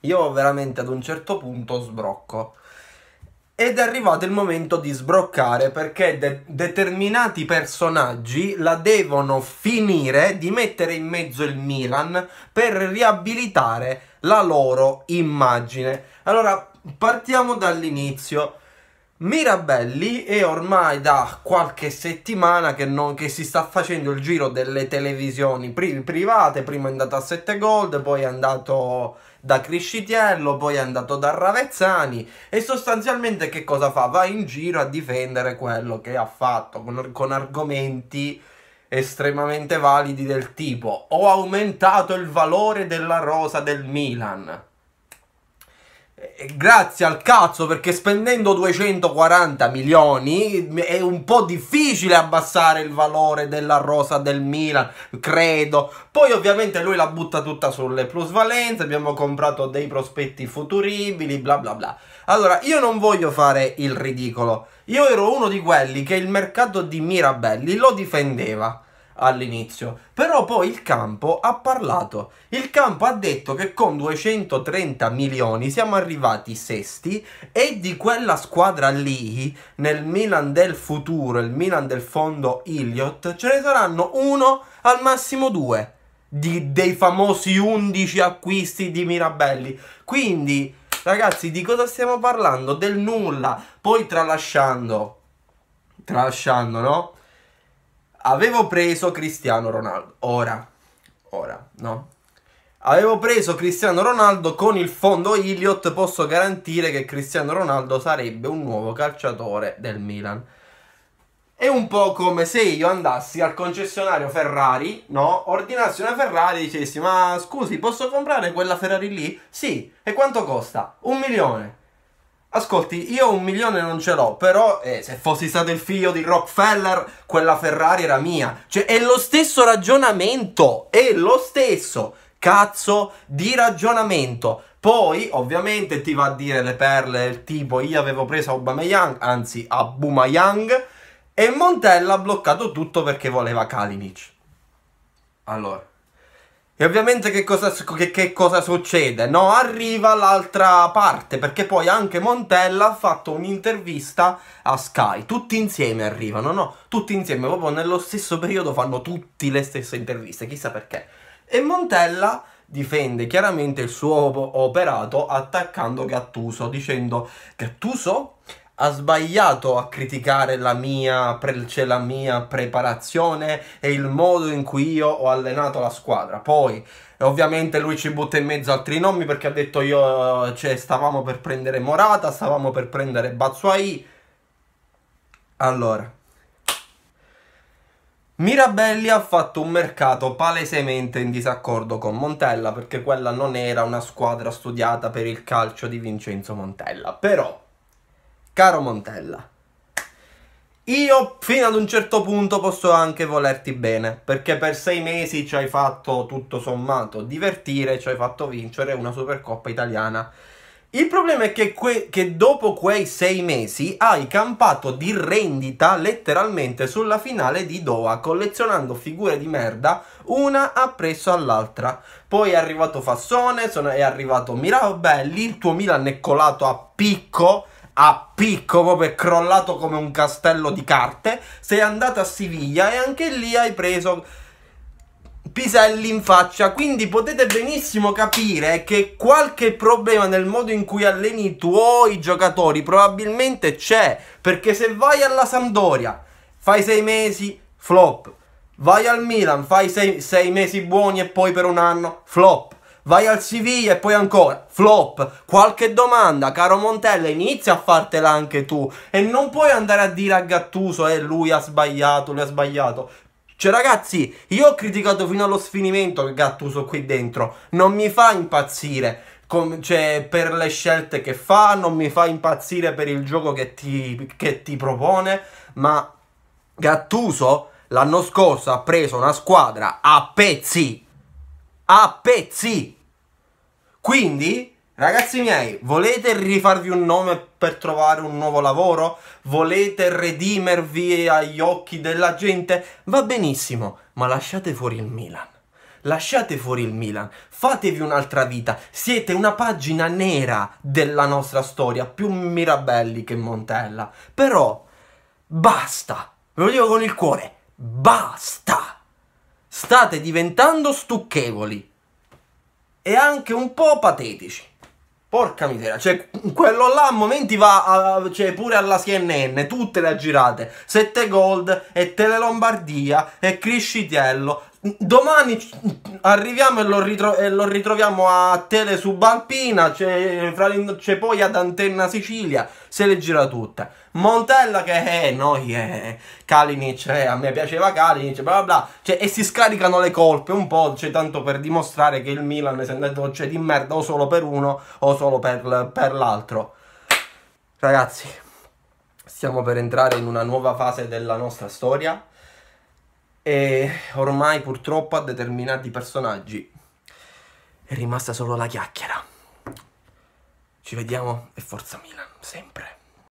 io veramente ad un certo punto sbrocco. Ed è arrivato il momento di sbroccare perché de- determinati personaggi la devono finire di mettere in mezzo il Milan per riabilitare la loro immagine. Allora, partiamo dall'inizio. Mirabelli è ormai da qualche settimana che, non, che, si sta facendo il giro delle televisioni pri- private. Prima è andato a 7 Gold, poi è andato da Criscitiello, poi è andato da Ravezzani e sostanzialmente che cosa fa? Va in giro a difendere quello che ha fatto con, con argomenti estremamente validi del tipo ho aumentato il valore della rosa del Milan Grazie al cazzo perché spendendo 240 milioni è un po' difficile abbassare il valore della rosa del Milan, credo. Poi ovviamente lui la butta tutta sulle plusvalenze, abbiamo comprato dei prospetti futuribili, bla bla bla. Allora, io non voglio fare il ridicolo. Io ero uno di quelli che il mercato di Mirabelli lo difendeva all'inizio. Però poi il campo ha parlato. Il campo ha detto che con 230 milioni siamo arrivati sesti e di quella squadra lì, nel Milan del futuro, il Milan del fondo Iliot, ce ne saranno uno al massimo due di, dei famosi 11 acquisti di Mirabelli. Quindi, ragazzi, di cosa stiamo parlando? Del nulla. Poi tralasciando, tralasciando, no? Avevo preso Cristiano Ronaldo. Ora, ora, no. Avevo preso Cristiano Ronaldo con il fondo Iliot, posso garantire che Cristiano Ronaldo sarebbe un nuovo calciatore del Milan. È un po' come se io andassi al concessionario Ferrari, no? Ordinassi una Ferrari e dicessi, ma scusi, posso comprare quella Ferrari lì? Sì. E quanto costa? Un milione. Ascolti, io un milione non ce l'ho, però eh, se fossi stato il figlio di Rockefeller, quella Ferrari era mia. Cioè, è lo stesso ragionamento, è lo stesso cazzo di ragionamento. Poi, ovviamente, ti va a dire le perle del tipo io avevo preso Aubameyang, anzi Abumayang, e Montella ha bloccato tutto perché voleva Kalinic. Allora, e ovviamente che cosa, che, che cosa, succede? No, arriva l'altra parte, perché poi anche Montella ha fatto un'intervista a Sky. Tutti insieme arrivano, no? Tutti insieme, proprio nello stesso periodo fanno tutti le stesse interviste, chissà perché. E Montella difende chiaramente il suo operato attaccando Gattuso, dicendo Gattuso ha sbagliato a criticare la mia, pre- cioè la mia preparazione e il modo in cui io ho allenato la squadra. Poi, ovviamente, lui ci butta in mezzo altri nomi perché ha detto io, cioè, stavamo per prendere Morata, stavamo per prendere Bazzuai. Allora, Mirabelli ha fatto un mercato palesemente in disaccordo con Montella perché quella non era una squadra studiata per il calcio di Vincenzo Montella. Però Caro Montella, io fino ad un certo punto posso anche volerti bene, perché per sei mesi ci hai fatto tutto sommato divertire, ci hai fatto vincere una Supercoppa italiana. Il problema è che, que- che, dopo quei sei mesi hai campato di rendita letteralmente sulla finale di Doha, collezionando figure di merda una appresso all'altra. Poi è arrivato Fassone, è arrivato Mirabelli, il tuo Milan è colato a picco a picco, proprio è crollato come un castello di carte. Sei andato a Siviglia e anche lì hai preso piselli in faccia. Quindi potete benissimo capire che qualche problema nel modo in cui alleni i tuoi giocatori probabilmente c'è. Perché se vai alla Sampdoria, fai sei mesi, flop. Vai al Milan, fai sei, sei mesi buoni e poi per un anno, flop vai al CV e poi ancora flop. Qualche domanda, caro Montella, inizia a fartela anche tu e non puoi andare a dire a Gattuso eh, lui ha sbagliato, lui ha sbagliato. Cioè ragazzi, io ho criticato fino allo sfinimento il Gattuso qui dentro, non mi fa impazzire. Com- cioè, per le scelte che fa, non mi fa impazzire per il gioco che ti, che ti propone, ma Gattuso l'anno scorso ha preso una squadra a pezzi, a pezzi, quindi, ragazzi miei, volete rifarvi un nome per trovare un nuovo lavoro? Volete redimervi agli occhi della gente? Va benissimo, ma lasciate fuori il Milan. lasciate fuori il Milan, fatevi un'altra vita, siete una pagina nera della nostra storia, più Mirabelli che Montella. Però basta, ve lo dico con il cuore, basta. State diventando stucchevoli e anche un po' patetici. Porca miseria, cioè quello là a momenti va a, cioè, pure alla CNN, tutte le ha girate. Sette Gold e Tele Lombardia e Criscitiello Domani arriviamo e lo, ritro- e lo, ritroviamo a Tele Subalpina, c'è, poi ad Antenna Sicilia, se le gira tutte. Montella che è, eh, noi è Kalinic, eh, a me piaceva Kalinic, bla bla bla, cioè, e si scaricano le colpe un po', cioè, tanto per dimostrare che il Milan è andato cioè, di merda o solo per uno o solo per, per l'altro. Ragazzi, stiamo per entrare in una nuova fase della nostra storia e ormai purtroppo a determinati personaggi è rimasta solo la chiacchiera. Ci vediamo e forza Milan, sempre.